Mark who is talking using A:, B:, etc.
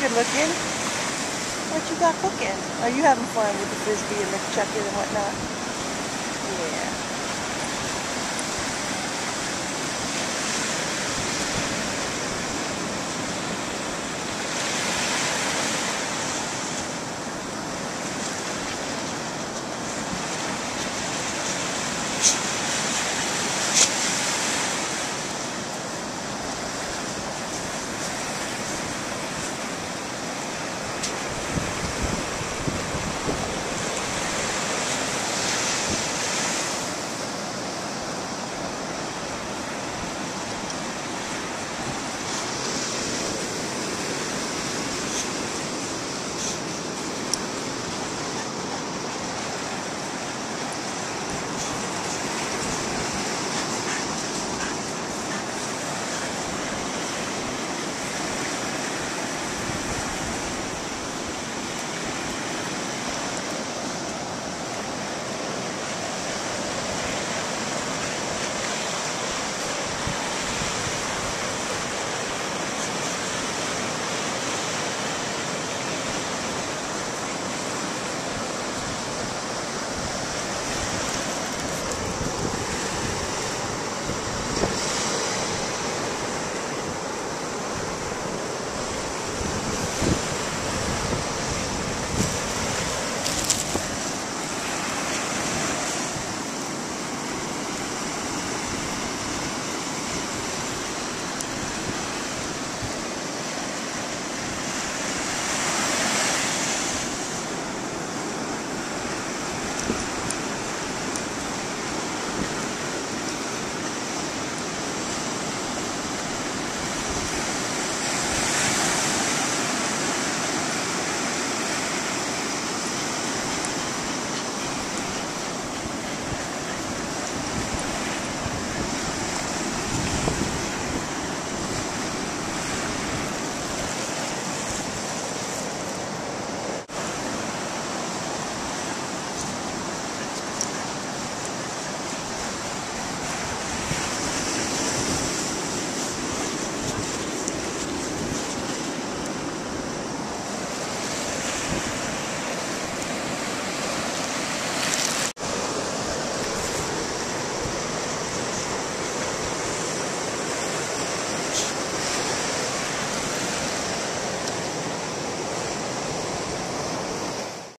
A: Good looking. What you got cooking? Are you having fun with the frisbee and the chucking and whatnot? Yeah.